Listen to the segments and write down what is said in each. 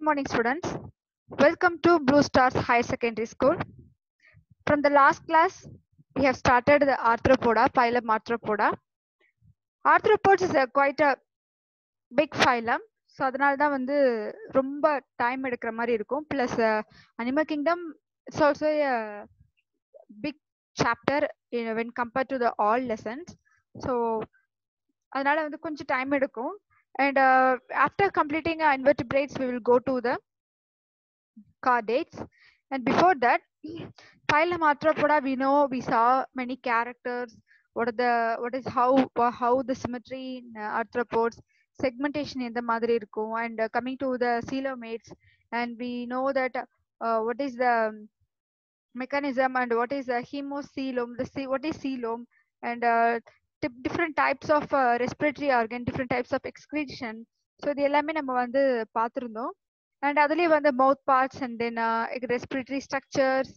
morning, students. Welcome to Blue Stars High Secondary School. From the last class, we have started the arthropoda, phylum arthropoda. Arthropods is a quite a big phylum. So அதனால தான் வந்து ரொம்ப time எடுக்கிற மாதிரி இருக்கும் plus animal kingdom it's also big chapter when compare to the all lessons so அதனால வந்து கொஞ்சம் டைம் எடுக்கும் And uh, after completing our invertebrates, we will go to the chordates. And before that, phylum Arthropoda, we know we saw many characters. What are the what is how how the symmetry in uh, arthropods, segmentation in the madri and uh, coming to the coelomates, and we know that uh, what is the mechanism and what is the hemocelome, the what is coelome, and uh, different types of uh, respiratory organ different types of excretion. So இது எல்லாமே நம்ம வந்து பார்த்துருந்தோம். And அதுலேயே வந்து mouth parts and then respiratory structures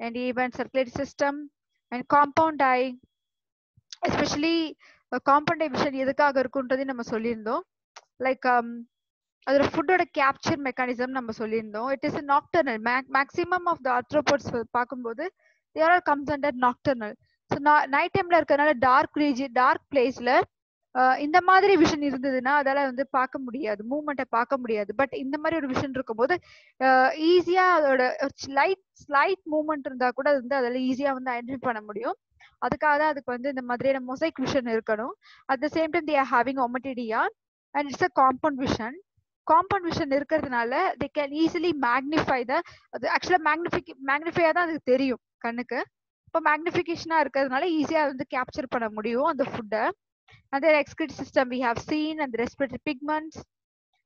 and even circulatory system and compound eye especially compound eye vision எதுக்காக இருக்குன்றதையும் நம்ம சொல்லியிருந்தோம். லைக் um, அதோட ஃபுட்டோட கேப்சர் மெக்கானிசம் நம்ம சொல்லியிருந்தோம். It is nocturnal maximum of the arthropods பார்க்கும்போது there are comes under nocturnal so night டைம்ல இருக்கிறதுனால டார்க் ரீஜி டார்க் பிளேஸ்ல இந்த மாதிரி விஷன் இருந்ததுன்னா அதால வந்து பார்க்க முடியாது மூமெண்ட்டை பார்க்க முடியாது. பட் இந்த மாதிரி ஒரு விஷன் இருக்கும்போது ஈஸியா அதோட ஸ்லைட் ஸ்லைட் மூமெண்ட் இருந்தா கூட அது வந்து அதில் ஈஸியா வந்து ஐடென்டிஃபை பண்ண முடியும். அதுக்காக தான் அதுக்கு வந்து இந்த மாதிரியான மொசைக் விஷன் இருக்கணும். At the same time they are having ommatidia and it's a compound vision compound vision இருக்கிறதுனால they can easily magnify the அது ஆக்சுவலா மேக்னிஃபிக் மேக்னிஃபையாக தான் அதுக்கு தெரியும் கண்ணுக்கு. இப்போ மேக்னிஃபிகேஷனா இருக்கிறதுனால ஈஸியா வந்து கேப்சர் பண்ண முடியும் அந்த ஃபுட்டை and their excrete system we have seen and the respiratory pigments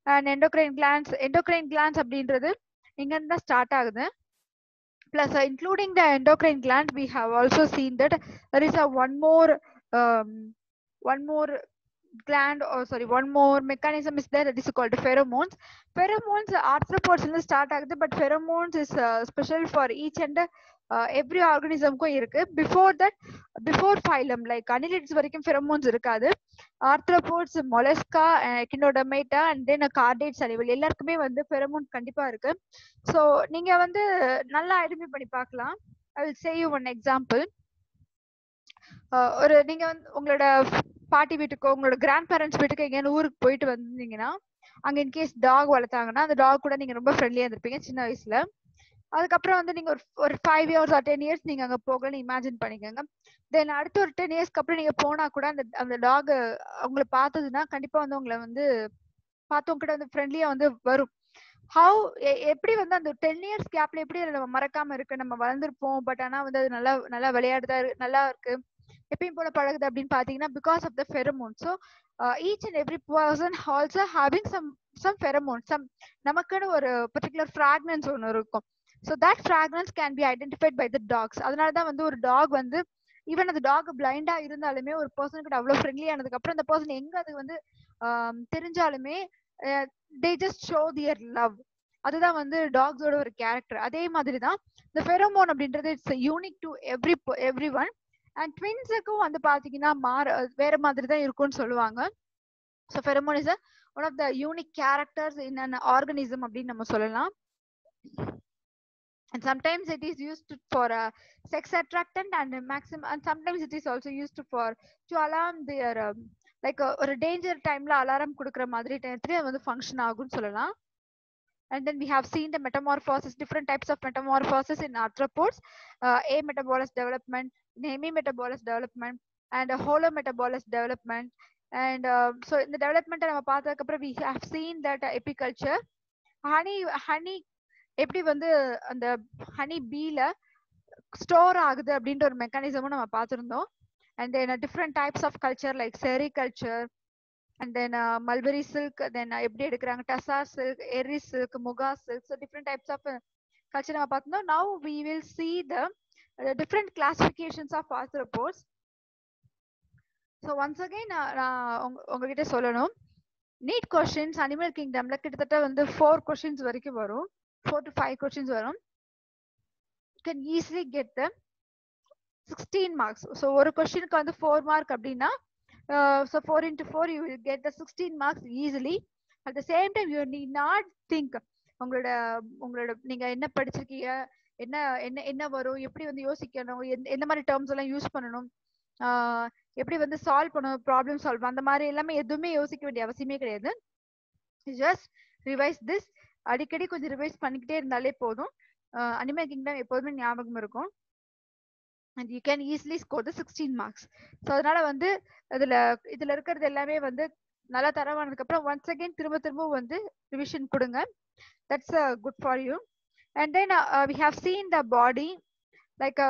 and endocrine glands endocrine glands அப்படின்றது இங்க இருந்து தான் ஸ்டார்ட் ஆகுது plus uh, including the endocrine gland we have also seen that there is a one more um, one more gland or sorry one more mechanism is there that is called pheromones pheromones arthropods இருந்து start ஆகுது but pheromones is uh, special for each and every ஆர்கனிசம்க்கும் இருக்கு. Before that before phylum like annelids வரைக்கும் pheromones இருக்காது. Arthropods mollusca echinodermata and then chordates animal எல்லாருக்குமே வந்து pheromone கண்டிப்பா இருக்கு. So நீங்க வந்து நல்லா ஐடென்டிஃபை பண்ணி பார்க்கலாம். I will say you one example ஒரு நீங்க வந்து உங்களோட பாட்டி வீட்டுக்கோ உங்களோட கிராண்ட் பேரண்ட்ஸ் வீட்டுக்கு எங்கேயாவது ஊருக்கு போயிட்டு வந்தீங்கன்னா அங்க இன்கேஸ் டாக் வளர்த்தாங்கன்னா அந்த டாக் கூட நீங்க ரொம்ப ஃப்ரெண்ட்லியா இருந்திருப்பீங்க சின்ன வயசுல. அதுக்கப்புறம் வந்து நீங்க ஒரு ஒரு five years or ten years நீங்க அங்க போகலன்னு இமேஜின் பண்ணிக்கோங்க. தென் அடுத்த ஒரு டென் இயர்ஸ்க்கு அப்புறம் நீங்க போனா கூட அந்த அந்த டாக் உங்களை பார்த்ததுன்னா கண்டிப்பா வந்து உங்களை வந்து பார்த்தவங்க கிட்ட வந்து ஃப்ரெண்ட்லியா வந்து வரும். ஹவு எப்படி வந்து அந்த டென் இயர்ஸ் கேப்ல எப்படி நம்ம மறக்காம இருக்கு? நம்ம வளர்ந்துருப்போம் பட் ஆனா வந்து அது நல்லா நல்லா விளையாடுதா நல்லா இருக்கு. எப்பயும் போல பழகுது அப்படின்னு பாத்தீங்கன்னா because of the pheromone so each and every person also having some some pheromone some நமக்குன்னு ஒரு பர்டிகுலர் ஃப்ராக்னன்ஸ் ஒன்று இருக்கும். So that fragrance can be identified by the dogs அதனால தான் வந்து ஒரு டாக் வந்து ஈவன் அந்த டாக் பிளைண்டா இருந்தாலுமே ஒரு பர்சன் கிட்ட அவ்வளோ ஃப்ரெண்ட்லி ஆனதுக்கு அப்புறம் அந்த பர்சன் எங்க அது வந்து தெரிஞ்சாலுமே they just show their love அதுதான் வந்து டாக்ஸோட ஒரு கேரக்டர் அதே மாதிரி தான் இந்த ஃபெரோமோன் அப்படின்றது it's unique to every every one and ட்வின்ஸுக்கும் வந்து பாத்தீங்கன்னா மாற வேற மாதிரி தான் இருக்கும்னு சொல்லுவாங்க. So pheromone is one of the unique characters in an organism அப்படின்னு நம்ம சொல்லலாம். And sometimes it is used for a sex attractant and maximum and sometimes it is also used for to alarm their um, like ஒரு danger டைம்ல alarm கொடுக்குற மாதிரி டயத்துல வந்து function ஆகும்னு சொல்லலாம் and then we have seen the metamorphosis different types of metamorphosis in arthropods uh, a metabolous development hemimetabolous development and a holometabolous development and uh, so in the development நம்ம பார்த்ததுக்கு அப்புறம் we have seen that uh, apiculture honey honey எப்படி வந்து அந்த honey பீல store ஆகுது அப்படின்ற ஒரு மெக்கானிசமும் நம்ம பார்த்துருந்தோம். And then different types of culture like sericulture and then mulberry silk then எப்படி எடுக்கிறாங்க? Tasar silk eri silk muga silk so different types of culture நம்ம பார்த்துருந்தோம். Now we will see the different classifications of arthropods so once again நான் உங்ககிட்ட சொல்லணும். NEET questions animal கிங்டம்ல கிட்டத்தட்ட வந்து four questions வரைக்கும் வரும். ஃபோர் டு ஃபைவ் கொஸ்டின்ஸ் வரும். Can easily get the sixteen marks so ஒரு கொஸ்டினுக்கு வந்து ஃபோர் மார்க் அப்படின்னா so four into four you will get the sixteen marks easily at the same time you need not think உங்களோட உங்களோட நீங்க என்ன படிச்சிருக்கீங்க என்ன என்ன என்ன வரும் எப்படி வந்து யோசிக்கணும் எந்த எந்த மாதிரி டேர்ம்ஸ் எல்லாம் யூஸ் பண்ணணும் uh, எப்படி வந்து சால்வ் பண்ணணும் ப்ராப்ளம் சால்வ் அந்த மாதிரி எல்லாமே எதுவுமே யோசிக்க வேண்டிய அவசியமே கிடையாது. ஜஸ்ட் ரிவைஸ் திஸ் அடிக்கடி கொஞ்சம் ரிவைஸ் பண்ணிக்கிட்டே இருந்தாலே போதும். அனிமல் கிங்டம் எப்போதுமே ஞாபகம் இருக்கும். And you can easily score the sixteen marks so அதனால வந்து இதுல இதுல இருக்கிறது எல்லாமே வந்து நல்லா தரவானதுக்கப்புறம் ஒன்ஸ் அகெயின் திரும்ப திரும்ப வந்து ரிவிஷன் கொடுங்க. That's good for you and then we have seen the body like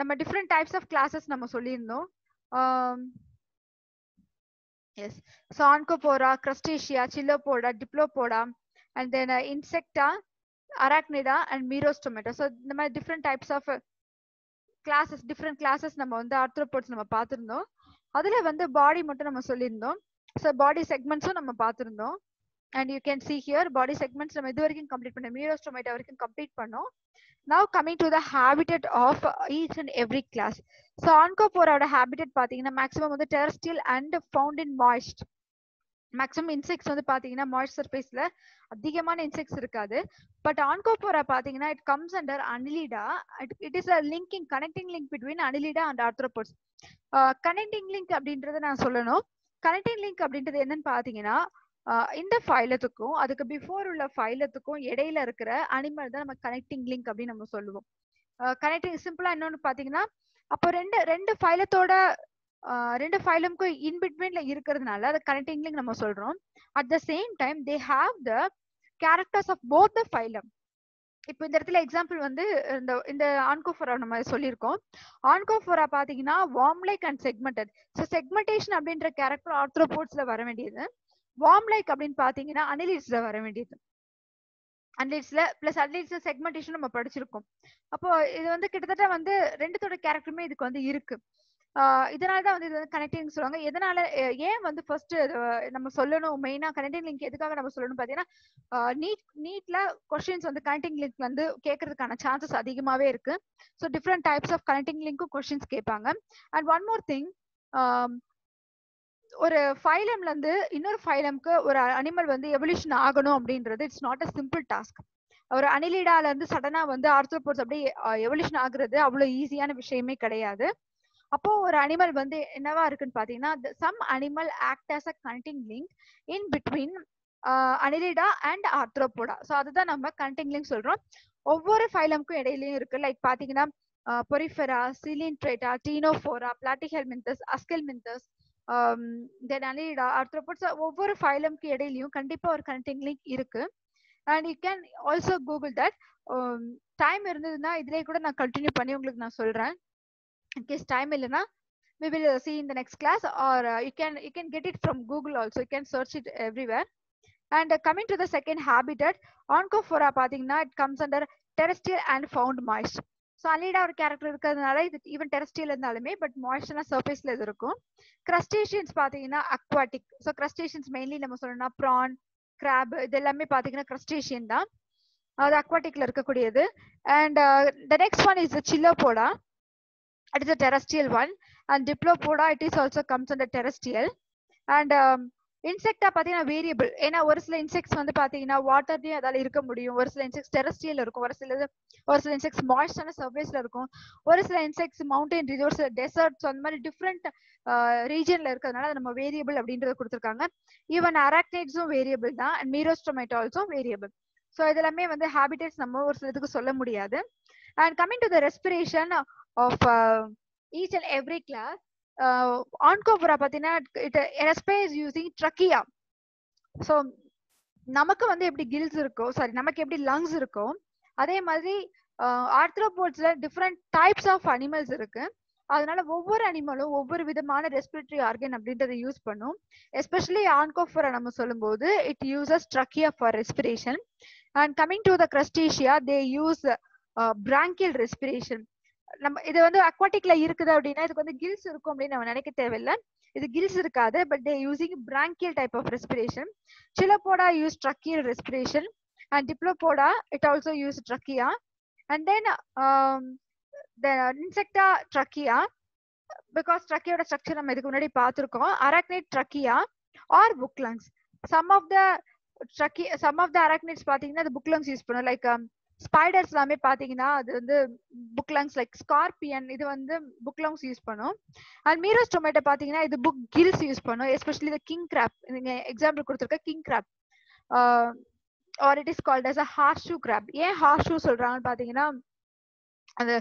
நம்ம டிஃப்ரெண்ட் டைப்ஸ் ஆஃப் கிளாஸஸ் நம்ம சொல்லியிருந்தோம். Um, yes so Onychophora Crustacea Chilopoda Diplopoda and then Insecta Arachnida and Merostomata so இந்த மாதிரி different types of classes different classes நம்ம வந்து arthropods நம்ம பார்த்துருந்தோம். அதுல வந்து பாடி மட்டும் நம்ம சொல்லியிருந்தோம். ஸோ பாடி செக்மெண்ட்ஸும் நம்ம பார்த்துருந்தோம். And you can see here body segments நம்ம இது வரைக்கும் கம்ப்ளீட் பண்ணோம் மீரோஸ்டொமேட்டோ வரைக்கும் கம்ப்ளீட் பண்ணோம். Now coming to the habitat of each and every class so ஆன்கோபோரோட habitat பார்த்தீங்கன்னா மேக்ஸிமம் வந்து terrestrial and found in moist maximum insects வந்து பார்த்தீங்கன்னா மாய்ஸ்ட் சர்ஃபேஸில் அதிகமான இன்செக்ட்ஸ் இருக்காது. பட் ஆன்கோபோரா பார்த்தீங்கன்னா it comes under Annelida it is a linking connecting link between Annelida and arthropods connecting link அப்படின்றத நான் சொல்லணும். கனெக்டிங் லிங்க் அப்படின்றது என்னன்னு பார்த்தீங்கன்னா இந்த ஃபைலத்துக்கும் அதுக்கு பிஃபோர் உள்ள ஃபைலத்துக்கும் இடையில இருக்கிற அனிமல் தான் நம்ம கனெக்டிங் லிங்க் அப்படின்னு நம்ம சொல்லுவோம். கனெக்டிங் சிம்பிளா இன்னொன்னு பாத்தீங்கன்னா அப்போ ரெண்டு ரெண்டு ஃபைலத்தோட ரெண்டு ஃபைலமுக்கும் இன்பிட்வீன்ல இருக்கிறதுனால அதை கனெக்டிங் லிங்க் நம்ம சொல்றோம். At the same time they have the characters of both the phylum இப்போ இந்த இடத்துல எக்ஸாம்பிள் வந்து இந்த இந்த ஆன்கோஃபோரா நம்ம சொல்லியிருக்கோம். ஆன்கோஃபோரா பாத்தீங்கன்னா wormlike and segmented so segmentation அப்படின்ற கேரக்டர் ஆர்த்ரோபோட்ஸ்ல வர வேண்டியது. வார்ம் லைக் அப்படின்னு பாத்தீங்கன்னா அனிலிட்ஸ்ல வர வேண்டியது. அன்லிட்ஸ்ல பிளஸ் அன்லிட்ஸ்ல செக்மெண்டேஷன் நம்ம படிச்சிருக்கோம். அப்போ இது வந்து கிட்டத்தட்ட வந்து ரெண்டுத்தோட கேரக்டருமே இதுக்கு வந்து இருக்கு. இதனால தான் வந்து இது வந்து கனெக்டிங் சொல்லுவாங்க. எதனால ஏன் வந்து ஃபர்ஸ்ட் நம்ம சொல்லணும் மெயினா கனெக்டிங் லிங்க் எதுக்காக நம்ம சொல்லணும் பாத்தீங்கன்னா நீட் நீட்ல கொஸ்டின்ஸ் வந்து கனெக்டிங் லிங்க் வந்து கேட்கறதுக்கான சான்சஸ் அதிகமாவே இருக்கு. So different types of connecting லிங்க்கும் கொஸ்டின்ஸ் கேட்பாங்க. அண்ட் ஒன் மோர் திங் ஒரு ஃபைலம்ல இருந்து இன்னொரு ஃபைலம்க்கு ஒரு அனிமல் வந்து எவல்யூஷன் ஆகணும் அப்படின்றது it's not a simple task ஒரு அனிலிடால இருந்து சடனா வந்து ஆர்த்தோபோர்ஸ் அப்படியே எவல்யூஷன் ஆகுறது அவ்வளவு ஈஸியான விஷயமே கிடையாது. அப்போ ஒரு அனிமல் வந்து என்னவா இருக்குன்னு பாத்தீங்கன்னா some animal act as a connecting link in between Annelida and Arthropoda so அதுதான் நம்ம கனெக்டிங் லிங்க் சொல்றோம். ஒவ்வொரு ஃபைலம்க்கும் இடையிலயும் இருக்கு. லைக் பாத்தீங்கன்னா பொரிஃபெரா சிலின்ட்ரேட்டா டீனோஃபோரா அஸ்கெல் அஸ்கெல்மின்தஸ் தென் அனிலிடா ஆர்த்ரோபோட்ஸ் ஒவ்வொரு ஃபைலம்க்கு இடையிலயும் கண்டிப்பா ஒரு கனெக்டிங் லிங்க் இருக்கு and you can also google that time இருந்ததுன்னா இதுலயே கூட நான் கண்டினியூ பண்ணி உங்களுக்கு நான் சொல்றேன் இன்கேஸ் டைம் இல்லைன்னா we will see in the next class or uh, you can you can get it from google also you can search it everywhere and uh, coming to the second habitat oncophora பாத்தீங்கன்னா it comes under terrestrial and found moist so Annelida ஒரு character இருக்கிறதுனால இது even டெரஸ்டியில் இருந்தாலுமே but மாய்ஸ்டர்னா சர்ஃபேஸ்ல இது இருக்கும். கிரஸ்டேஷியன்ஸ் பார்த்தீங்கன்னா aquatic so கிரஸ்டேஷியன்ஸ் mainly நம்ம சொல்லணும்னா ப்ரான் கிராப் இது எல்லாமே பார்த்தீங்கன்னா கிரஸ்டேஷியன் தான். அது அக்வாட்டிக்ல இருக்கக்கூடியது. And the next one is Chilopoda it is a terrestrial one and Diplopoda it is also comes and terrestrial and Insecta பாத்தீங்கன்னா வேரியபிள் ஏன்னா ஒரு சில இன்செக்ட்ஸ் வந்து பாத்தீங்கன்னா வாட்டர்லயும் அதால இருக்க முடியும். ஒரு சில இன்செக்ட்ஸ் டெரஸ்ட்ரியல் இருக்கும். ஒரு சில ஒரு சில இன்செக்ட்ஸ் மாய்ஸ்டான சர்ஃபேஸ்ல இருக்கும். ஒரு சில இன்செக்ட்ஸ் மவுண்டைன் ரிசோர்ஸ் டெசர்ட்ஸ் அந்த மாதிரி டிஃப்ரெண்ட் ரீஜன்ல இருக்கிறதுனால நம்ம வேரியபிள் அப்படின்றத கொடுத்துருக்காங்க. ஈவன் அராக்னைட்ஸும் வேரியபிள் தான். அண்ட் மீரோஸ்டோமேட்டால்ஸும் வேரியபிள் ஸோ இதெல்லாமே வந்து ஹேபிடேட்ஸ் நம்ம ஒரு சிலதுக்கு சொல்ல முடியாது. And coming to the respiration of each and every class Onychophora பார்த்தீங்கன்னா it respires using trachea so நமக்கு வந்து எப்படி கில்ஸ் இருக்கோ சாரி நமக்கு எப்படி லங்ஸ் இருக்கோ அதே மாதிரி ஆர்த்ரோபோட்ஸ்ல டிஃப்ரெண்ட் டைப்ஸ் ஆஃப் அனிமல்ஸ் இருக்கு. அதனால ஒவ்வொரு அனிமலும் ஒவ்வொரு விதமான ரெஸ்பிரேட்டரி ஆர்கன் அப்படின்றத யூஸ் பண்ணும். எஸ்பெஷலி ஆன்கோஃபரா நம்ம சொல்லும்போது it uses trachea for respiration and coming to the Crustacea they use branchial respiration நம்ம இது வந்து அக்வாட்டிக்ல இருக்குது அப்படின்னா இதுக்கு வந்து கில்ஸ் இருக்கும் அப்படின்னு நம்ம நினைக்க தேவையில்லை. இது கில்ஸ் இருக்காது but they using branchial type of respiration Chilopoda use tracheal respiration and Diplopoda it also use trachea and then Insecta trachea because ட்ரக்கியோட structure நம்ம இதுக்கு முன்னாடி பார்த்துருக்கோம். Arachnid trachea or book lungs some of the trachea some of the arachnids பார்த்தீங்கன்னா அது book lungs use பண்ணும். Like um, spiders எல்லாமே பாத்தீங்கன்னா அது வந்து புக் லங்ஸ் லைக் ஸ்கார்பியன் இது வந்து புக் லங்ஸ் யூஸ் பண்ணும். அண்ட் மீரோஸ் டொமேட்டோ பாத்தீங்கன்னா இது புக் கில்ஸ் யூஸ் பண்ணும். எஸ்பெஷலி இந்த கிங் கிராப் நீங்க எக்ஸாம்பிள் கொடுத்துருக்க king crab or it is called as a horseshoe crab ஏன் ஹார்ஷூ ஷூ சொல்றாங்கன்னு பாத்தீங்கன்னா அந்த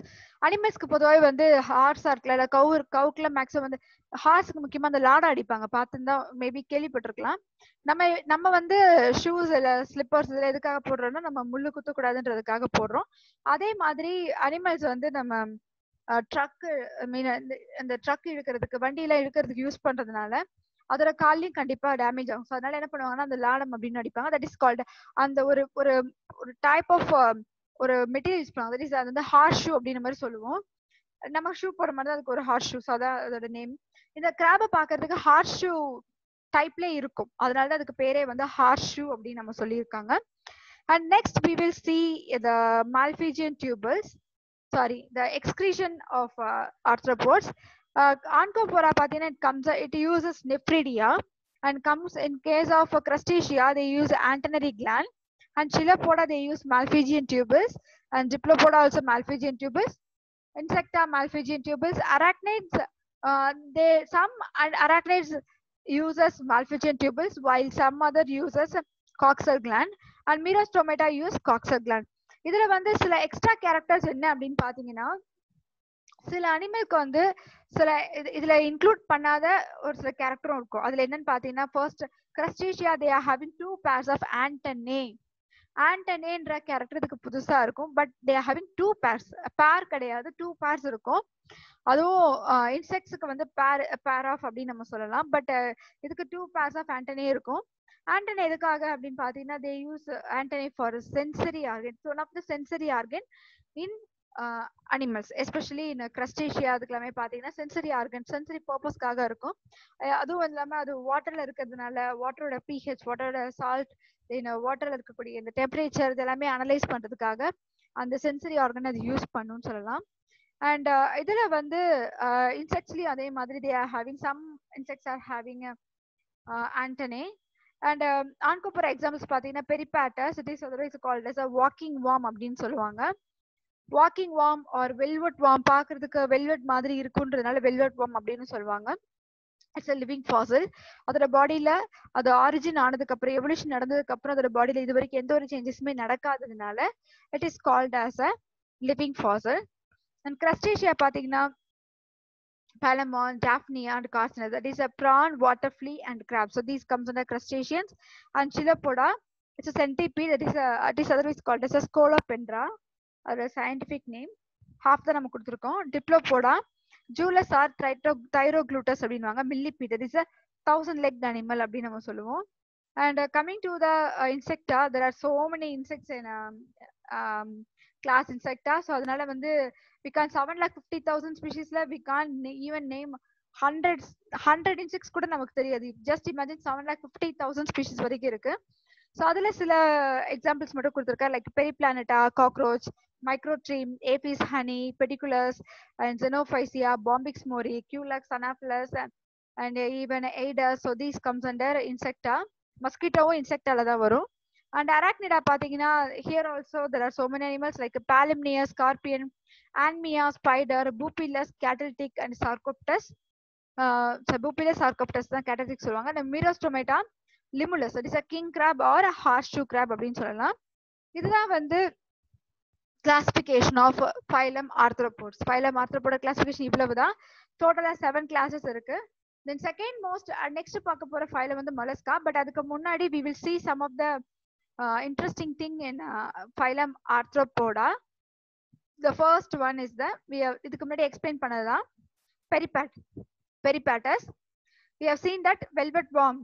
அனிமல்ஸ்க்கு பொதுவாகவே வந்து ஹார்ஸா இருக்குல்ல இல்ல கவு கவுக்குல மேக்ஸிமம் வந்து ஹார்ஸ்க்கு முக்கியமா அந்த லாடா அடிப்பாங்க. பார்த்துருந்தா மேபி கேள்விப்பட்டிருக்கலாம். நம்ம நம்ம வந்து ஷூஸ் இல்ல ஸ்லிப்பர்ஸ் இதில் எதுக்காக போடுறோம்னா நம்ம முள்ளு குத்தக்கூடாதுன்றதுக்காக போடுறோம். அதே மாதிரி அனிமல்ஸ் வந்து நம்ம ட்ரக்கு மீன் அந்த ட்ரக் இழுக்கிறதுக்கு வண்டியெல்லாம் இழுக்கிறதுக்கு யூஸ் பண்றதுனால அதோட கால்லையும் கண்டிப்பா டேமேஜ் ஆகும். ஸோ அதனால என்ன பண்ணுவாங்கன்னா அந்த லாடம் அப்படின்னு அடிப்பாங்க. தட் இஸ் கால்டு அந்த ஒரு ஒரு ஒரு டைப் ஆஃப் ஒரு மெட்டீரியல் யூஸ் பண்ணுவாங்க தட் இஸ் அது வந்து ஹார்ஸ் ஷூ அப்படின்ற மாதிரி சொல்லுவோம். நம்ம ஷூ போடுற மாதிரி தான் அதுக்கு ஒரு ஹார்ஸ் ஷூ அதான் அதோட நேம் இந்த கிராபை பாக்குறதுக்கு ஹார்ஸ் ஷூ டைப்ல இருக்கும். அதனால தான் அதுக்கு பேரே வந்து ஹார்ஸ் ஷூ அப்படின்னு நம்ம சொல்லியிருக்காங்க. And next we will see the Malpighian tubules sorry the excretion of arthropods Onychophora பார்த்தீங்கன்னா it comes it uses nephridia and comes in case of Crustacea they use antennary gland and Chilopoda they use Malphigian tuberous and Diplopoda also Malphigian tuberous. Insecta Malphigian tuberous. Arachnids, uh, they some and arachnids uses Malphigian tuberous while some other uses coxal gland and Mirostomata use coxal gland. இதுல வந்து சில extra characters என்ன அப்படின்னு பாத்தீங்கன்னா சில அனிமலுக்கு வந்து சில இதுல இன்க்ளூட் பண்ணாத ஒரு சில கேரக்டரும் இருக்கும் அதுல என்னன்னு பாத்தீங்கன்னா first Crustacea they are having two pairs of antennae ஆண்டனேன்ற character இதுக்கு புதுசா இருக்கும். But they having two pairs pair கிடையாது டூ பேர்ஸ் இருக்கும். அதுவும் இன்செக்ட்ஸுக்கு வந்து பேர் பேர் ஆஃப் அப்படின்னு நம்ம சொல்லலாம். பட் இதுக்கு டூ பேர்ஸ் ஆஃப் ஆண்டனே இருக்கும். ஆண்டனி எதுக்காக அப்படின்னு பாத்தீங்கன்னா they use antennae for sensory organ one of the sensory organ in animals especially இந்த கிரஸ்டேஷியா அதுக்கெல்லாமே பார்த்தீங்கன்னா சென்சரி ஆர்கன் சென்சரி பர்பஸ்க்காக இருக்கும். அதுவும் இல்லாமல் அது வாட்டர்ல இருக்கிறதுனால வாட்டரோட பிஹெச் வாட்டரோட சால்ட் வாட்டர்ல இருக்கக்கூடிய இந்த டெம்பரேச்சர் இதெல்லாமே அனலைஸ் பண்றதுக்காக அந்த சென்சரி ஆர்கன் அது யூஸ் பண்ணுன்னு சொல்லலாம். அண்ட் இதுல வந்து இன்செக்ட்ஸ்லயும் அதே மாதிரி they are having some insects are having antennae and Onychophora examples பார்த்தீங்கன்னா Peripatus it is otherwise called as a walking worm அப்படின்னு சொல்லுவாங்க. Walking worm or velvet worm பார்க்கறதுக்கு வெல்வெட் மாதிரி இருக்குன்றதுனால வெல்வெட் வார்ம் அப்படின்னு சொல்லுவாங்க இட்ஸ் அ லிவிங் ஃபாசல் அதோட பாடியில அது ஆரிஜின் ஆனதுக்கு அப்புறம் எவல்யூஷன் நடந்ததுக்கு அப்புறம் அதோட பாடியில இது வரைக்கும் எந்த ஒரு சேஞ்சஸுமே நடக்காததுனால it is called as a living fossil and Crustacea பாத்தீங்கன்னா Palamon, Daphnia, and Carcinus. That is a prawn, water flea, and crab. So these comes under crustaceans. And Chilopoda, it's a centipede. That is a it is otherwise called as a Scolopendra, or a name half தான் நம்ம கொடுத்துருக்கோம். Diplopoda jewels or தைரோ தைரோக்ளூட்டஸ் அப்படின்வாங்க millipede it is a thousand leg animal அப்படின்னு நம்ம சொல்லுவோம். And coming to the Insecta there are so many insects என்ன class இன்செக்டா so அதனால வந்து we can seven lakh fifty thousand ஸ்பீஷீஸ்ல we can even name hundred hundred insects கூட நமக்கு தெரியாது. Just imagine seven lakh fifty thousand species வரைக்கும் இருக்கு. So அதில் சில எக்ஸாம்பிள்ஸ் மட்டும் கொடுத்துருக்கேன். Like Periplaneta cockroach Microtermes Apis honey Pediculus and Xenopsylla Bombyx mori Culex Anopheles and even Aedes so these these comes under Insecta மஸ்கிட்டோவும் இன்செக்டால தான் வரும். And Arachnida பாத்தீங்கன்னா here also there are so many animals like Palamnaeus scorpion Aranea spider Boophilus cattle tick and Sarcoptes Boophilus Sarcoptes தான் cattle tick சொல்லுவாங்க. அந்த Merostomata Limulus it is a king crab or a shoe crab அப்படின்னு சொல்லலாம். இதுதான் வந்து classification of phylum arthropods phylum Arthropoda classification இவ்வளவுதான் டோட்டலா seven classes இருக்கு. தென் செகண்ட் மோஸ்ட் நெக்ஸ்ட் பார்க்க போற ஃபைலம் வந்து மொலஸ்கா பட் அதுக்கு முன்னாடி we will see some of the interesting thing in phylum arthropoda the first one is the we இதுக்கு முன்னாடி எக்ஸ்பிளைன் பண்ணதுதான் பெரிபேட் peripatus we have seen that velvet worm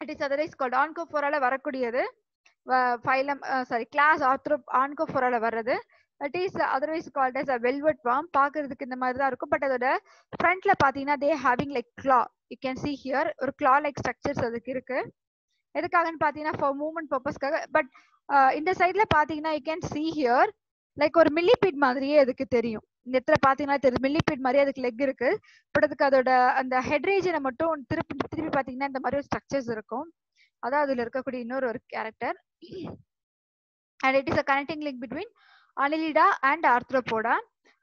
it is otherwise called ஆன்கோஃபோரால வரக்கூடியது. Phylum sorry class ஆர்த்ரோ ஆன்கோஃபோரால வர்றது. It is otherwise called as a velvet worm பார்க்கறதுக்கு இந்த மாதிரி தான் இருக்கும். பட் அதோட ஃப்ரண்ட்ல பாத்தீங்கன்னா they having like claw you can see here ஒரு கிளா லைக் ஸ்ட்ரக்சர்ஸ் அதுக்கு இருக்கு. எதுக்காகன்னு பாத்தீங்கன்னா ஃபார் மூவ்மெண்ட் பர்பஸ்க்காக பட் இந்த சைட்ல பாத்தீங்கன்னா you can see here like ஒரு மில்லிபீட் மாதிரியே அதுக்கு தெரியும். இந்த இடத்துல பாத்தீங்கன்னா தெரியும் மில்லிபீட் மாதிரியே அதுக்கு லெக் இருக்கு. பட் அதுக்கு அதோட அந்த ஹெட் ரீஜனை மட்டும் திருப்பி திருப்பி பாத்தீங்கன்னா இந்த மாதிரி ஒரு ஸ்ட்ரக்சர்ஸ் இருக்கும். அதான் அதுல இருக்கக்கூடிய இன்னொரு ஒரு character and it is a connecting link between Annelida and Arthropoda.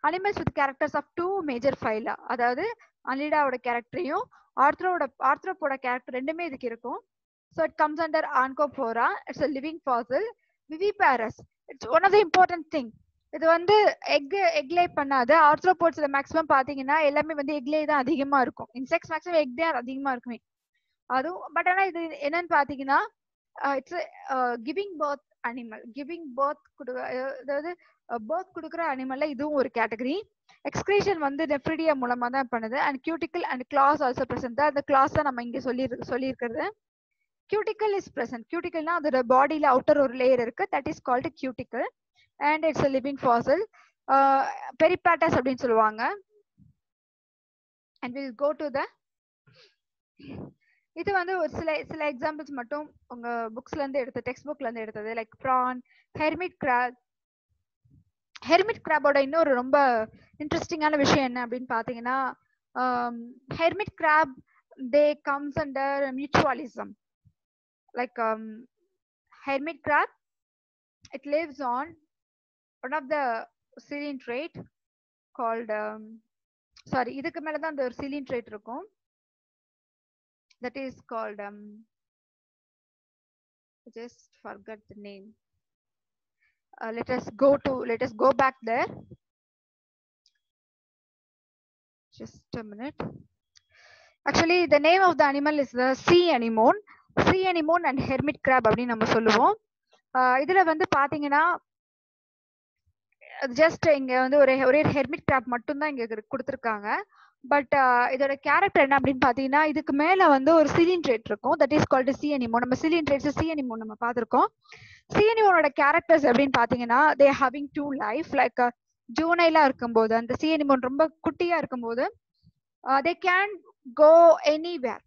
Animals with characters of two major phyla. அதாவது அனிலிடாவோட கேரக்டரையும் ஆர்த்ரோட ஆர்த்ரோபோட கேரக்டர் ரெண்டுமே இதுக்கு இருக்கும். So it comes under Onychophora it's a living fossil viviparous it's one of the important thing இது வந்து egg எக்லே பண்ணாது. ஆர்த்ரோபோட்ஸ்ல maximum பாத்தீங்கன்னா எல்லாமே வந்து எக்லே தான் அதிகமா இருக்கும். இன்செக்ட்ஸ் மேக்ஸிமம் எக் தான் அதிகமா இருக்குமே. அதுவும் பட் ஆனா இது என்னன்னு பாத்தீங்கன்னா it's giving birth animal giving birth கொடு அதாவது பர்த் கொடுக்குற அனிமல்ல இதுவும் ஒரு கேட்டகரி எக்ஸ்கிரேஷன் வந்து நெஃப்ரிடியா மூலமா தான் பண்ணுது. And cuticle and claws also present அந்த கிளாஸ் தான் நம்ம இங்க சொல்லி சொல்லியிருக்கிறது. கியூட்டிக்கல் இஸ் பிரசன்ட் கியூட்டிக்கல்னா அதோட பாடியில அவுட்டர் ஒரு லேயர் இருக்கு. That is called cuticle and it's living fossil Peripatus அப்படின்னு சொல்லுவாங்க. And will go to the இது வந்து ஒரு சில சில எக்ஸாம்பிள்ஸ் மட்டும் உங்க புக்ஸ்ல இருந்து எடுத்த டெக்ஸ்ட் புக்ல இருந்து எடுத்தது like prawn hermit crab hermit கிராபோட இன்னொரு ரொம்ப இன்ட்ரெஸ்டிங்கான விஷயம் என்ன அப்படின்னு பாத்தீங்கன்னா hermit crab they comes under mutualism like hermit crab it lives on one of the coelenterate called sorry இதுக்கு மேலே தான் அந்த ஒரு சிலின் ட்ரேட் இருக்கும். That is called um just forgot the name uh, let us go to let us go back there just a minute actually the name of the animal is the sea anemone sea anemone and hermit crab அப்படின்னு நம்ம சொல்லுவோம் இதுல வந்து பாத்தீங்கன்னா just இங்க வந்து ஒரு ஒரே ஹெர்மிட் கிராப் மட்டும் தான் இங்க கொடுத்துருக்காங்க பட் uh, இதோட கேரக்டர் என்ன அப்படின்னு பாத்தீங்கன்னா இதுக்கு மேல வந்து ஒரு சிலிண்ட்ரேட் இருக்கும். தட் இஸ் கால்டு சிஎனிமோ நம்ம சிலின்ட்ரேட்ஸ் சிஎனிமோ நம்ம பார்த்திருக்கோம். சிஎனிமோனோட கேரக்டர்ஸ் அப்படின்னு பாத்தீங்கன்னா they having two life like ஜூனைலா இருக்கும்போது அந்த சிஎனிமோன் ரொம்ப குட்டியா இருக்கும்போது தே கேன் கோ எனிவேர்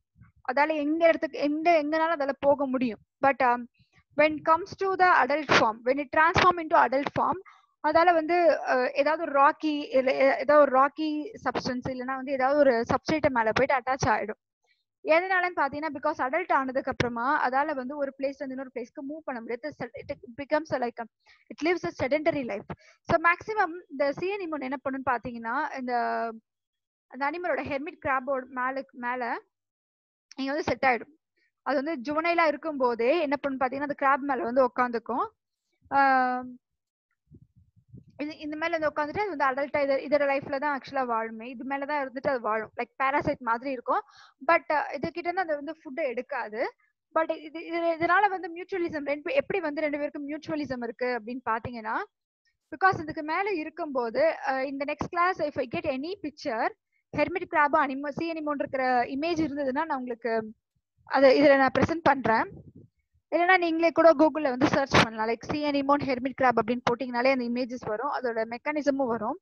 அதால எங்க இடத்துக்கு எந்த எங்கனாலும் அதால போக முடியும். But when comes to the adult form when it transform in to adult form அதால வந்து ஏதாவது ஒரு ராக்கி இல்ல ஏதாவது ஒரு ராக்கி சப்ஸ்டன்ஸ் இல்லைன்னா வந்து ஏதாவது ஒரு சப்ஸ்டேட்டை மேல போயிட்டு அட்டாச் ஆயிடும். எதனாலன்னு பாத்தீங்கன்னா பிகாஸ் அடல்ட் ஆனதுக்கு அப்புறமா அதால வந்து ஒரு பிளேஸ்ல இருந்து இன்னொரு பிளேஸ்க்கு மூவ் பண்ண முடியாது. It becomes like it lives a sedentary life so maximum இந்த சிஎனிமோன் என்ன பண்ணுன்னு பாத்தீங்கன்னா இந்த அந்த அனிமலோட ஹெர்மிட் கிராபோட மேல மேல இங்க வந்து செட் ஆயிடும். அது வந்து ஜுவனைலா இருக்கும் போதே என்ன பண்ணு பாத்தீங்கன்னா அந்த கிராப் மேல வந்து உட்காந்துக்கும் இந்த மேல வந்து உட்காந்துட்டு அது வந்து அடல்ட்டா இது இதோட லைஃப்ல தான் ஆக்சுவலா வாழுமே. இது மேலதான் இருந்துட்டு அது வாழும். லைக் பேராசைட் மாதிரி இருக்கும். பட் இது கிட்ட இருந்து அது வந்து ஃபுட்டை எடுக்காது. பட் இது இது இதனால வந்து மியூச்சுவலிசம் ரெண்டு எப்படி வந்து ரெண்டு பேருக்கும் மியூச்சுவலிசம் இருக்கு அப்படின்னு பாத்தீங்கன்னா பிகாஸ் இதுக்கு மேல இருக்கும்போது இந்த next class if I get any picture hermit கிராபா அனிமோ சி அனிமோன் இருக்கிற இமேஜ் இருந்ததுன்னா நான் உங்களுக்கு அதை இதுல நான் ப்ரெசென்ட் பண்றேன். இல்லைன்னா நீங்களே கூட கூகுள்ல வந்து சர்ச் பண்ணலாம். Like sea anemone hermit crab அப்படின்னு போட்டிங்கனாலே அந்த இமேஜஸ் வரும். அதோட மெக்கானிசமும் வரும்.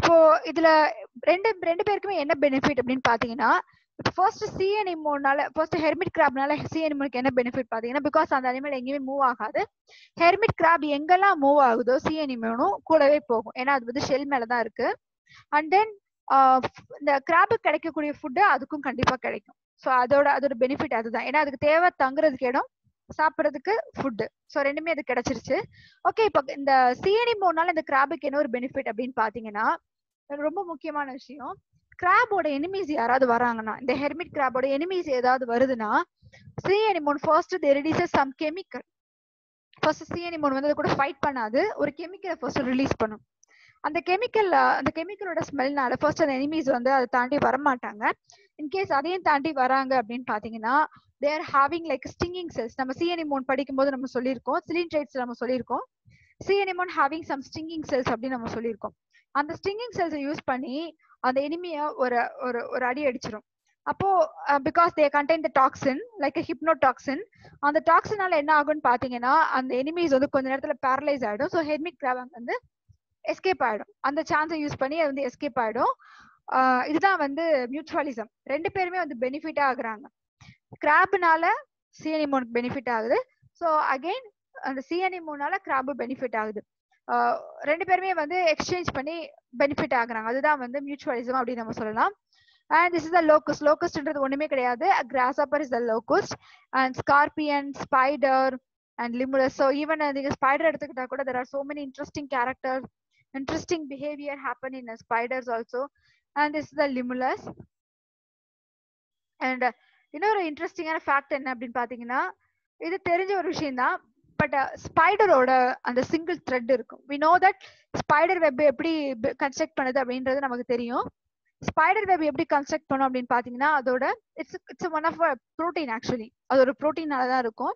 இப்போ இதுல ரெண்டு ரெண்டு பேருக்குமே என்ன பெனிஃபிட் அப்படின்னு பாத்தீங்கன்னா இப்போ ஃபர்ஸ்ட் சி அனிமோனால ஃபர்ஸ்ட் ஹெர்மிட் கிராப்னால சி அனிமோனுக்கு என்ன பெனிஃபிட் பாத்தீங்கன்னா பிகாஸ் அந்த அனிமல் எங்கேயுமே மூவ் ஆகாது. ஹெர்மிட் கிராப் எங்கெல்லாம் மூவ் ஆகுதோ சி அனிமோனும் கூடவே போகும். ஏன்னா அது வந்து ஷெல் மேலதான் இருக்கு. அண்ட் தென் இந்த கிராபுக்கு கிடைக்கக்கூடிய ஃபுட்டு அதுக்கும் கண்டிப்பா கிடைக்கும். ஸோ அதோட அதோட பெனிஃபிட் அதுதான். ஏன்னா அதுக்கு தேவை தங்குறதுக்கு இடம் சாப்பிட்றதுக்கு ஃபுட்டு ஸோ ரெண்டுமே அது கிடைச்சிருச்சு. ஓகே இப்போ இந்த சிஎனி மூணுனால இந்த கிராபுக்கு என்ன ஒரு பெனிஃபிட் அப்படின்னு பாத்தீங்கன்னா ரொம்ப முக்கியமான விஷயம். கிராபோட எனிமீஸ் யாராவது வராங்கன்னா இந்த ஹெர்மிட் கிராபோட எனிமீஸ் ஏதாவது வருதுன்னா sea anemone first they reduces some chemical first sea anemone வந்து கூட ஃபைட் பண்ணாது. ஒரு கெமிக்கலை ஃபர்ஸ்ட் ரிலீஸ் பண்ணும். அந்த கெமிக்கல் அந்த கெமிக்கலோட ஸ்மெல்னால ஃபர்ஸ்ட் அந்த எனிமீஸ் வந்து அதை தாண்டி வரமாட்டாங்க. இன்கேஸ் அதையும் தாண்டி வராங்க அப்படின்னு பாத்தீங்கன்னா they're having like stinging cells நம்ம சிஎனிமோன் படிக்கும் போது நம்ம சொல்லியிருக்கோம் சிலிண்ட்ரைட்ஸ் நம்ம சொல்லியிருக்கோம். Sea anemone having some stinging cells அப்படின்னு நம்ம சொல்லியிருக்கோம். அந்த ஸ்டிங்கிங் செல்ஸை யூஸ் பண்ணி அந்த எனிமிய ஒரு ஒரு ஒரு அடி அடிச்சிடும் அப்போ because they contain the toxin like hypnotoxin அந்த டாக்ஸினால என்ன ஆகும்னு பாத்தீங்கன்னா அந்த எனிமீஸ் வந்து கொஞ்ச நேரத்துல பேரலைஸ் ஆயிடும். ஸோ ஹெர்மிக் கிராவங் வந்து எஸ்கேப் ஆயிடும். அந்த சான்ஸை யூஸ் பண்ணி அது வந்து எஸ்கேப் ஆயிடும். இதுதான் வந்து மியூச்சுவலிசம் ரெண்டு பேருமே வந்து பெனிஃபிட் ஆகுறாங்க. கிராப்னால சிஎனிமோனுக்கு பெனிஃபிட் ஆகுது. ஸோ அகெயின் அந்த சிஎனிமோனால கிராபு பெனிஃபிட் ஆகுது. ரெண்டு பேருமே வந்து எக்ஸ்சேஞ்ச் பண்ணி பெனிஃபிட் ஆகுறாங்க. அதுதான் வந்து மியூச்சுவலிசம் அப்படின்னு நம்ம சொல்லலாம். And this is the locust லோக்கஸ்ட்ன்றது ஒண்ணுமே கிடையாது. Grasshopper is the locust and scorpion spider and Limulus so even நீங்க ஸ்பைடர் எடுத்துக்கிட்டா கூட there are so many interesting character interesting behaviour happen in spiders also and this the Limulus and இன்னொரு இன்ட்ரெஸ்டிங்கான fact என்ன அப்படின்னு பாத்தீங்கன்னா இது தெரிஞ்ச ஒரு விஷயம் தான். பட் ஸ்பைடரோட uh, அந்த சிங்கிள் த்ரெட் இருக்கும். We know that spider web எப்படி கன்ஸ்ட்ரக்ட் பண்ணுது அப்படின்றது நமக்கு தெரியும். ஸ்பைடர் வெப் எப்படி கன்ஸ்ட்ரக்ட் பண்ணும் அப்படின்னு பாத்தீங்கன்னா அதோட it's it's one of protein actually அது ஒரு ப்ரோட்டீனால தான் இருக்கும்.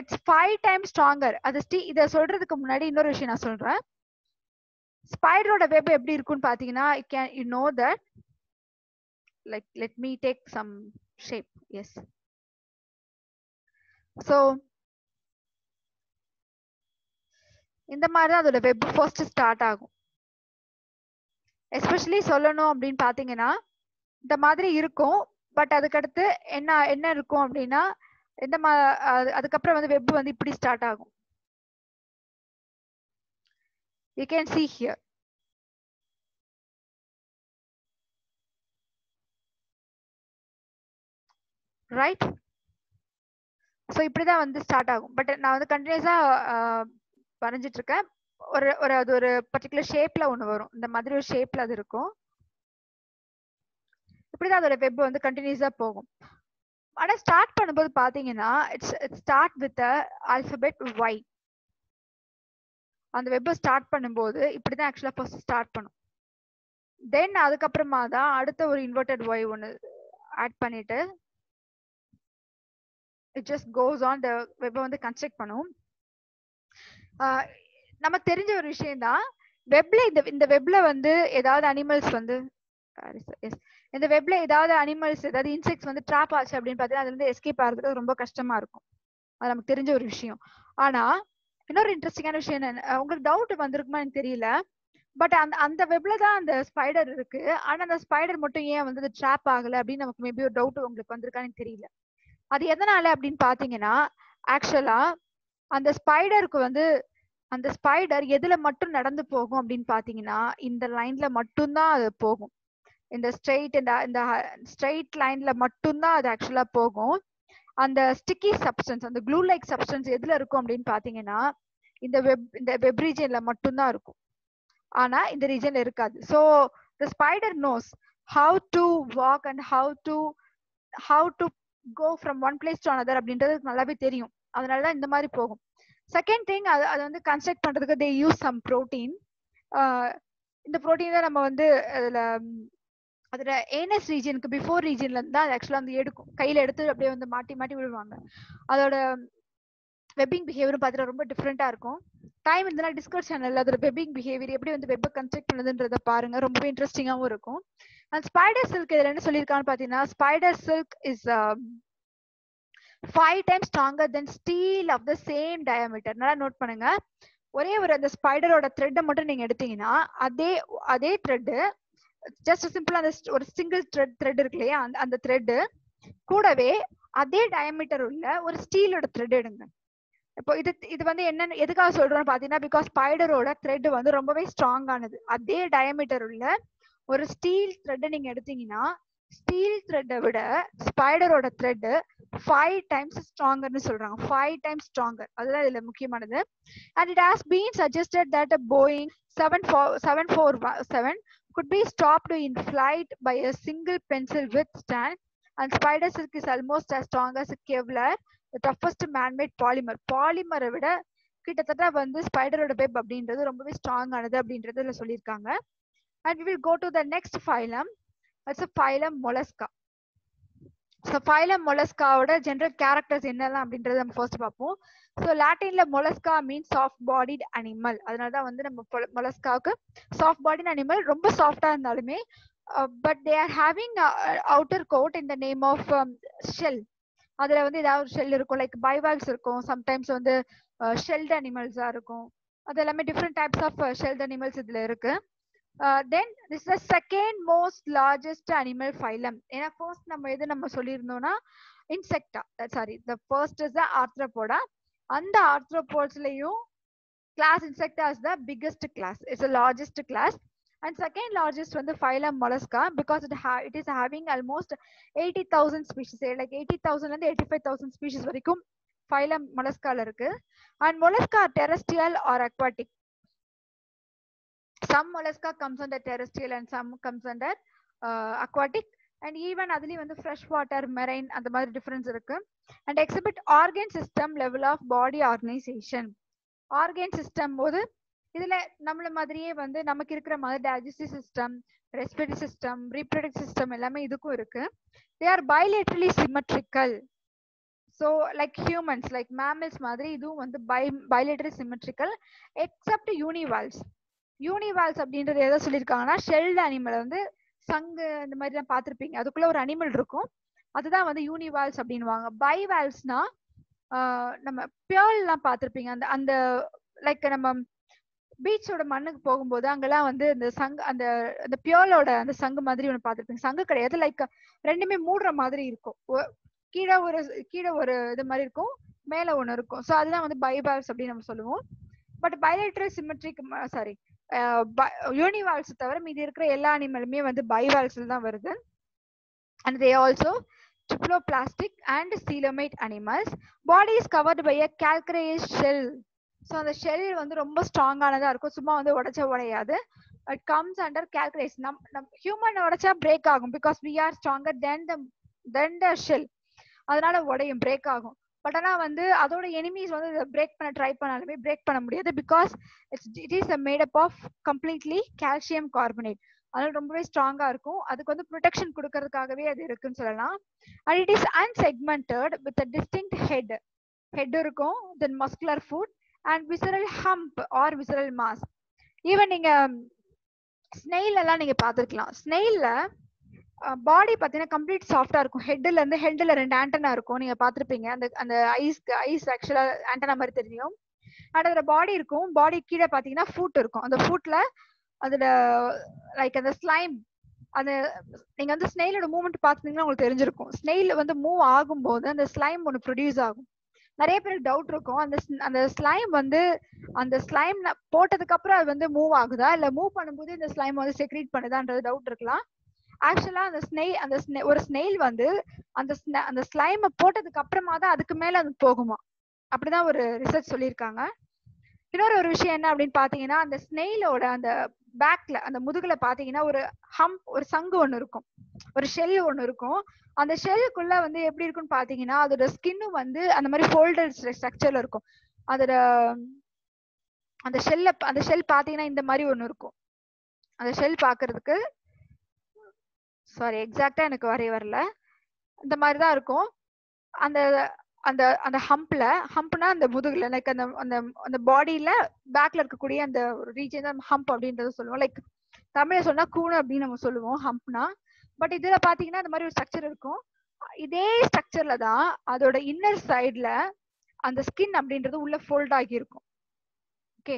இட்ஸ் ஃபைவ் டைம் ஸ்ட்ராங்கர் அது ஸ்டீ இதை சொல்றதுக்கு முன்னாடி இன்னொரு விஷயம் நான் சொல்றேன். ஸ்பைடரோட வெப் எப்படி இருக்கும்னு பாத்தீங்கன்னா I can you know that like let me take some shape yes so இந்த மாதிரி தான் அதோட வெப் ஃபர்ஸ்ட் ஸ்டார்ட் ஆகும். எஸ்பெஷலி சொல்லணும் அப்படின்னு பாத்தீங்கன்னா இந்த மாதிரி இருக்கும். பட் அதுக்கடுத்து என்ன என்ன இருக்கும் அப்படின்னா இந்த மா அதுக்கப்புறம் வந்து வெப் வந்து இப்படி ஸ்டார்ட் ஆகும். You can see here right so இப்படிதான் வந்து ஸ்டார்ட் ஆகும். பட் நான் வந்து கண்டினியூஸா வரைஞ்சிட்டு இருக்கேன் ஒரு ஒரு அது ஒரு பர்டிகுலர் ஷேப்ல ஒன்று வரும். இந்த மாதிரி ஒரு ஷேப்ல அது இருக்கும். இப்படிதான் அதோட வெப் வந்து கண்டினியூஸா போகும். ஆனா ஸ்டார்ட் பண்ணும்போது பாத்தீங்கன்னா it's it's start with alphabet Y அந்த வெப்பை ஸ்டார்ட் பண்ணும்போது இப்படிதான் ஆக்சுவலா ஃபர்ஸ்ட் ஸ்டார்ட் பண்ணும். தென் அதுக்கப்புறமா தான் அடுத்த ஒரு இன்வெர்டட் ஒய் ஒன்று ஆட் பண்ணிட்டு it just goes on the வெப்பை வந்து கன்ஸ்ட்ரக்ட் பண்ணும். நம்ம தெரிஞ்ச ஒரு விஷயம் தான் வெப்ல இந்த இந்த வெப்ல வந்து ஏதாவது அனிமல்ஸ் வந்து எஸ் இந்த வெப்ல ஏதாவது அனிமல்ஸ் ஏதாவது இன்செக்ட்ஸ் வந்து ட்ராப் ஆச்சு அப்படின்னு பார்த்தீங்கன்னா அதுல இருந்து எஸ்கேப் ஆகிறதுக்கு ரொம்ப கஷ்டமா இருக்கும். அது நமக்கு தெரிஞ்ச ஒரு விஷயம். ஆனா இன்னொரு இன்ட்ரெஸ்டிங்கான விஷயம் என்ன உங்களுக்கு டவுட் வந்திருக்குமா எனக்கு தெரியல. பட் அந்த அந்த வெப்ல தான் அந்த ஸ்பைடர் இருக்கு. ஆனா அந்த ஸ்பைடர் மட்டும் ஏன் வந்து ட்ராப் ஆகல அப்படின்னு நமக்கு மேபி ஒரு டவுட் உங்களுக்கு வந்திருக்கான்னு தெரியல. அது எதனால அப்படின்னு பாத்தீங்கன்னா ஆக்சுவலா அந்த ஸ்பைடருக்கு வந்து அந்த ஸ்பைடர் எதுல மட்டும் நடந்து போகும் அப்படின்னு பாத்தீங்கன்னா இந்த லைன்ல மட்டும்தான் அது போகும். இந்த ஸ்ட்ரெயிட் இந்த இந்த ஸ்ட்ரெயிட் லைன்ல மட்டும்தான் அது ஆக்சுவலா போகும். அந்த ஸ்டிக்கி சப்ஸ்டன்ஸ் அந்த க்ளூ லைக் சப்ஸ்டன்ஸ் எதுல இருக்கும் அப்படின்னு பாத்தீங்கன்னா இந்த வெப் இந்த வெப் ரீஜன்ல மட்டும்தான் இருக்கும். ஆனா இந்த ரீஜன்ல இருக்காது. So the spider knows how to walk and how to how to go from one place to another அப்படின்றது நல்லாவே தெரியும். அதனாலதான் இந்த மாதிரி போகும். செகண்ட் திங் அது அது வந்து கன்ஸ்ட்ரக்ட் பண்றதுக்கு தே யூஸ் சம் ப்ரோட்டீன் இந்த ப்ரோட்டீன் தான் நம்ம வந்து அதுல அதுல ஏனஸ் ரீஜனுக்கு பிஃபோர் ரீஜன்ல இருந்து தான் அது ஆக்சுவலா வந்து எடுக்கும். கையில எடுத்து அப்படியே வந்து மாட்டி மாட்டி விடுவாங்க. அதோட வெப்பிங் பிஹேவியரும் பார்த்தீங்கன்னா ரொம்ப டிஃப்ரெண்டா இருக்கும். டைம் இருந்தனா டிஸ்கஸ் சேனல்ல அதோட வெப்பிங் பிஹேவியர் எப்படி வந்து வெப்பை கன்ஸ்ட்ரக்ட் பண்ணுதுன்றத பாருங்க. ரொம்பவே இன்ட்ரெஸ்டிங்காவும் இருக்கும். அண்ட் ஸ்பைடர் சில்க் இதுல என்ன சொல்லியிருக்கான்னு பாத்தீங்கன்னா spider silk is five time stronger than steel of the same diameter நல்லா நோட் பண்ணுங்க. ஒரே ஒரு அந்த ஸ்பைடரோட த்ரெட்டை மட்டும் நீங்க எடுத்தீங்கன்னா அதே அதே த்ரெட்டு ஜஸ்ட் சிம்பிள் அந்த ஒரு சிங்கிள் த்ரெட் த்ரெட் இருக்கு இல்லையா அந்த அந்த த்ரெட்டு கூடவே அதே டயமீட்டர் உள்ள ஒரு ஸ்டீலோட த்ரெட் எடுங்க. இப்போ இது இது வந்து என்னன்னு எதுக்காக சொல்றோம்னு பாத்தீங்கன்னா பிகாஸ் ஸ்பைடரோட த்ரெட் வந்து ரொம்பவே ஸ்ட்ராங் ஆனது. அதே டயமீட்டர் உள்ள ஒரு ஸ்டீல் த்ரெட் நீங்க எடுத்தீங்கன்னா ஸ்டீல் த்ரெட்டை விட ஸ்பைடரோட த்ரெட் ஃபைவ் டைம்ஸ் ஸ்ட்ராங்கர்னு சொல்றாங்க. ஃபைவ் டைம்ஸ் ஸ்ட்ராங்கர் அதுதான் இதுல முக்கியமானது. And it has been suggested that a Boeing seven four seven four seven could be stopped in flight by a single pencil with stand and spider silk is almost as strong as kevlar the toughest man-made polymer பாலிமரை விட கிட்டத்தட்ட வந்து ஸ்பைடரோட web அப்படின்றது ரொம்பவே strong ஆனது அப்படின்றதுல சொல்லியிருக்காங்க and will go to the next phylum it's phylum Mollusca so phylum மொலஸ்காவோட general characters என்னெல்லாம் அப்படின்றத நம்ம ஃபர்ஸ்ட் பார்ப்போம். So லாட்டின்ல Mollusca means soft bodied animal அதனால தான் வந்து நம்ம மொலஸ்காவுக்கு சாஃப்ட் பாடிட் அனிமல் ரொம்ப சாஃப்டா இருந்தாலுமே but they are having outer coat in the name of shell அதுல வந்து ஏதாவது ஒரு ஷெல் இருக்கும். லைக் பைவால்ஸ் இருக்கும். சம்டைம்ஸ் வந்து ஷெல்ட் அனிமல்ஸா இருக்கும். அது எல்லாமே different types of shelled animals இதுல இருக்கு. Then this the second most largest animal phylum ஏன்னா ஃபர்ஸ்ட் நம்ம எது நம்ம சொல்லியிருந்தோம்னா Insecta sorry the first is the Arthropoda அந்த ஆர்த்ரோபோட்ஸ்லயும் class Insecta is the biggest class it's largest class and second largest வந்து phylum Mollusca because it it is having almost eighty thousand species like eighty தௌசண்ட்லேருந்து eighty five thousand species வரைக்கும் phylum மொலஸ்கால இருக்கு. And mollusca terrestrial are aquatic some mollusca comes under terrestrial and some comes under aquatic and even அதுலயும் வந்து fresh water marine அந்த மாதிரி difference இருக்கு. And exhibit organ system level of body organisation organ system போது இதுல நம்மள மாதிரியே வந்து நமக்கு இருக்கிற மாதிரி digestive system respiratory system reproductive system எல்லாமே இதுக்கும் இருக்கு. They are bilaterally symmetrical so like humans like mammals மாதிரி இதுவும் வந்து bi bilaterally symmetrical except univalves univalves அப்படின்றது எதை சொல்லியிருக்காங்கன்னா ஷெல்டு அனிமல் வந்து சங்கு இந்த மாதிரி தான் பார்த்துருப்பீங்க. அதுக்குள்ள ஒரு அனிமல் இருக்கும். அதுதான் வந்து யூனிவால்ஸ் அப்படின்வாங்க பைவால்ஸ்னா நம்ம பியர்லாம் பார்த்துருப்பீங்க. அந்த அந்த லைக் நம்ம பீச்சோட மண்ணுக்கு போகும்போது அங்கெல்லாம் வந்து இந்த சங்கு அந்த அந்த பியோலோட அந்த சங்கு மாதிரி ஒன்று பார்த்துருப்பீங்க. சங்கு கிடையாது. லைக் ரெண்டுமே மூடுற மாதிரி இருக்கும். கீழே ஒரு கீழே ஒரு இது மாதிரி இருக்கும். மேலே ஒன்று இருக்கும். ஸோ அதுதான் வந்து பைபால்ஸ் அப்படின்னு நம்ம சொல்லுவோம். But bilateral symmetric sorry univalves தவிர மீதி இருக்கிற எல்லா அனிமலுமே வந்து பைவால்ஸில் தான் வருது. And they also triploblastic and coelomate animals body is covered by a calcareous shell so அந்த ஷெல் வந்து ரொம்ப ஸ்ட்ராங்கானதா இருக்கும். சும்மா வந்து உடைச்சா உடையாது. இட் கம்ஸ் அண்டர் கால்குலேஸ் நம் நம் ஹியூமன் உடைச்சா பிரேக் ஆகும். Because we are stronger then the then the shell அதனால உடையும் பிரேக் ஆகும். பட் ஆனா வந்து அதோட எனிமீஸ் வந்து இதை பிரேக் பண்ண ட்ரை பண்ணாலுமே பிரேக் பண்ண முடியாது. Because it's it is made up of completely calcium carbonate அதனால ரொம்பவே ஸ்ட்ராங்கா இருக்கும். அதுக்கு வந்து ப்ரொடெக்ஷன் கொடுக்கறதுக்காகவே அது இருக்குன்னு சொல்லலாம். And it is unsegmented with a distinct head head இருக்கும் then muscular foot and visceral hump or visceral mass even நீங்க ஸ்னெயில் எல்லாம் நீங்க பாத்துருக்கலாம் ஸ்னெயில்ல பாடி பாத்தீங்கன்னா கம்ப்ளீட் சாஃப்டா இருக்கும். ஹெட்ல இருந்து ஹெட்ல ரெண்டு ஆண்டனா இருக்கும். நீங்க பாத்திருப்பீங்க அந்த அந்த ஐஸ் ஐஸ் ஆக்சுவலா ஆண்டனா மாதிரி தெரியும். அண்ட் அதோட பாடி இருக்கும். பாடி கீழே பாத்தீங்கன்னா ஃபுட் இருக்கும். அந்த ஃபுட்ல அதுல லைக் அந்த ஸ்லைம் அந்த நீங்க வந்து ஸ்னெயிலோட மூவ்மெண்ட் பாத்தீங்கன்னா உங்களுக்கு தெரிஞ்சிருக்கும். ஸ்னெயில் வந்து மூவ் ஆகும்போது அந்த ஸ்லைம் ஒன்று ப்ரொடியூஸ் ஆகும். நிறைய பேருக்கு டவுட் இருக்கும். அந்த அந்த ஸ்லைம் வந்து அந்த ஸ்லைம் போட்டதுக்கு அப்புறம் அது வந்து மூவ் ஆகுதா? இல்ல மூவ் பண்ணும்போது இந்த ஸ்லைம் வந்து செக்ரீட் பண்ணுதான்றது டவுட் இருக்கலாம். ஆக்சுவலா அந்த ஸ்னெயில் அந்த ஒரு ஸ்னெயில் வந்து அந்த அந்த ஸ்லைமை போட்டதுக்கு அப்புறமா தான் அதுக்கு மேல அது போகுமா? அப்படிதான் ஒரு ரிசர்ச் சொல்லியிருக்காங்க. இன்னொரு ஒரு விஷயம் என்ன அப்படின்னு பாத்தீங்கன்னா அந்த ஸ்னெயிலோட அந்த பேக்ல அந்த முதுகுல பாத்தீங்கன்னா ஒரு ஹம்ப் ஒரு சங்கு ஒண்ணு இருக்கும். ஒரு ஷெல் ஒண்ணு இருக்கும். அந்த ஷெல்லுக்குள்ள வந்து எப்படி இருக்கும்னு பாத்தீங்கன்னா அதோட ஸ்கின்னும் வந்து அந்த மாதிரி ஃபோல்டர் ஸ்ட்ரக்சர்ல இருக்கும். அதோட அந்த ஷெல்ல அந்த ஷெல் பாத்தீங்கன்னா இந்த மாதிரி ஒண்ணு இருக்கும். அந்த ஷெல் பாக்குறதுக்கு சாரி எக்ஸாக்டா எனக்கு வரைய வரல. இந்த மாதிரி தான் இருக்கும். அந்த அந்த அந்த ஹம்ப்ல ஹம்ப்னா அந்த முதுகுல லைக் அந்த அந்த அந்த பாடியில பேக்ல இருக்கக்கூடிய அந்த ஒரு ரீஜன் தான் ஹம்ப் அப்படின்றத சொல்லுவோம். லைக் தமிழ சொன்னா கூணு அப்படின்னு நம்ம சொல்லுவோம் ஹம்ப்னா பட் இதுல பாத்தீங்கன்னா இந்த மாதிரி ஒரு ஸ்ட்ரக்சர் இருக்கும். இதே ஸ்ட்ரக்சர்ல தான் அதோட இன்னர் சைட்ல அந்த ஸ்கின் அப்படின்றது உள்ள ஃபோல்ட் ஆகி இருக்கும். ஓகே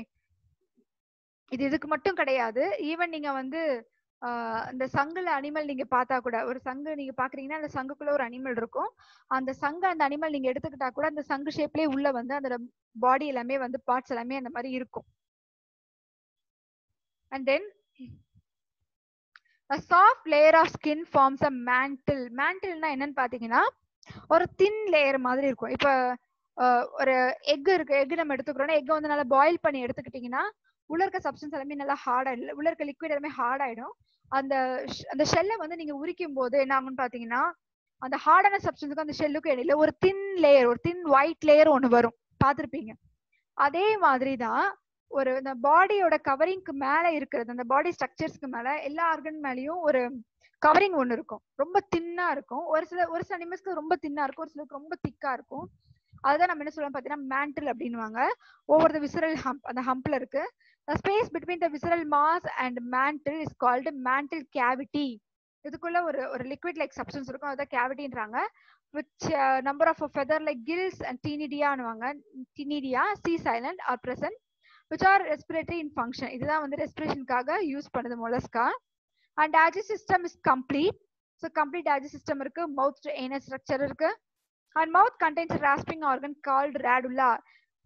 இது இதுக்கு மட்டும் கிடையாது. ஈவன் நீங்க வந்து இந்த சங்குல அனிமல் நீங்க பார்த்தா கூட ஒரு சங்கு நீங்க பாக்குறீங்கன்னா அந்த சங்குக்குள்ள ஒரு அனிமல் இருக்கும். அந்த சங்கு அந்த அனிமல் நீங்க எடுத்துக்கிட்டா கூட அந்த சங்கு ஷேப்லயே உள்ள வந்து அந்த பாடி எல்லாமே வந்து பார்ட்ஸ் எல்லாமே அந்த மாதிரி இருக்கும். And then a soft layer of skin forms a mantle. Mantle என்னன்னு பாத்தீங்கன்னா ஒரு தின் லேயர் மாதிரி இருக்கும். இப்ப ஒரு எக் இருக்கு எக் நம்ம எடுத்துக்கிறோம்னா எக் வந்து நல்லா பாயில் பண்ணி எடுத்துக்கிட்டீங்கன்னா உள்ள இருக்க சப்ஸ்டன்ஸ் எல்லாமே நல்லா ஹார்ட் ஆயிடும். உள்ள இருக்க லிக்விட் எல்லாமே ஹார்ட் ஆயிடும். அந்த அந்த ஷெல்லை வந்து நீங்க உரிக்கும் போது என்ன ஆகும்னு பாத்தீங்கன்னா அந்த ஹார்டான சப்ஸ்டன்ஸுக்கு அந்த ஷெல்லுக்கும் இடையில ஒரு தின் லேயர் ஒரு தின் ஒயிட் லேயர் ஒன்று வரும். பார்த்துருப்பீங்க அதே மாதிரி தான் ஒரு இந்த பாடியோட கவரிங்க்கு மேல இருக்கிறது அந்த பாடி ஸ்ட்ரக்சர்ஸ்க்கு மேல எல்லா ஆர்கன் மேலயும் ஒரு கவரிங் ஒன்று இருக்கும். ரொம்ப தின்னா இருக்கும். ஒரு சில ஒரு சில அனிமல்ஸ்க்கு ரொம்ப தின்னா இருக்கும் ஒரு சிலருக்கு ரொம்ப திக்கா இருக்கும். அதுதான் நம்ம என்ன சொல்லுவோம் பாத்தீங்கன்னா மேண்டில் அப்படின்வாங்க ஒவ்வொரு விசரல் ஹம்ப் அந்த ஹம்ப்ல இருக்கு. Space between the visceral mass and mantle is called mantle cavity இதுக்குள்ள ஒரு ஒரு லிக்விட் லைக் சப்ஸ்டன்ஸ் இருக்கும். அதான் கேவிட்டின்றாங்க which number of feather like gills and டீனிடியான்னுவாங்க ctenidia C silent are present which are respiratory in function இதுதான் வந்து ரெஸ்பிரேஷனுக்காக use பண்ணுது mollusca and digest system is complete so complete digest system இருக்கு. Mouth ஏன structure இருக்கு. And mouth contains rasping organ called radula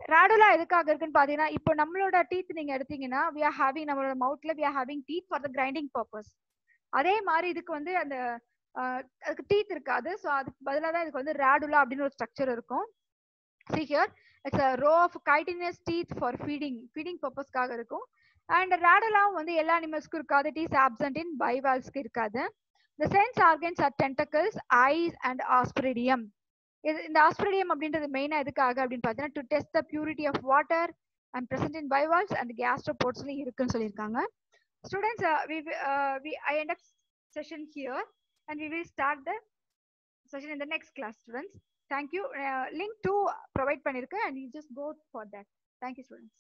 radula எதுக்காக இருக்குன்னு பாத்தீங்கன்னா இப்போ நம்மளோட டீத் நீங்க எடுத்தீங்கன்னா வி ஆர் ஹேவிங் நம்மளோட மவுத்ல we are having teeth for the grinding purpose அதே மாதிரி இதுக்கு வந்து அந்த அதுக்கு டீத் இருக்காது. ஸோ அதுக்கு பதிலாக தான் இதுக்கு வந்து ரேடுலா அப்படின்னு ஒரு ஸ்ட்ரக்சர் இருக்கும். See here it's a row of chitinous teeth for feeding feeding பர்பஸ்க்காக இருக்கும். அண்ட் ரேடலாம் வந்து எல்லா அனிமல்ஸ்க்கும் இருக்காது. இட் இஸ் ஆப்சன்ட் இன் பைவால்ஸ்க்கு இருக்காது. The sense organs are tentacles eyes and osphradium இது இந்த ஆஸ்பிரிடியம் அப்படின்றது மெயினா எதுக்காக அப்படின்னு பார்த்தீங்கன்னா to test the purity of water and present in bivalves and கேஸ்ட்ரோபோர்ட்ஸ்லயும் இருக்குன்னு சொல்லியிருக்காங்க. Students we I end up session here and we will start the session in the next class students thank you link to provide பண்ணியிருக்கேன் and you just go for that thank you students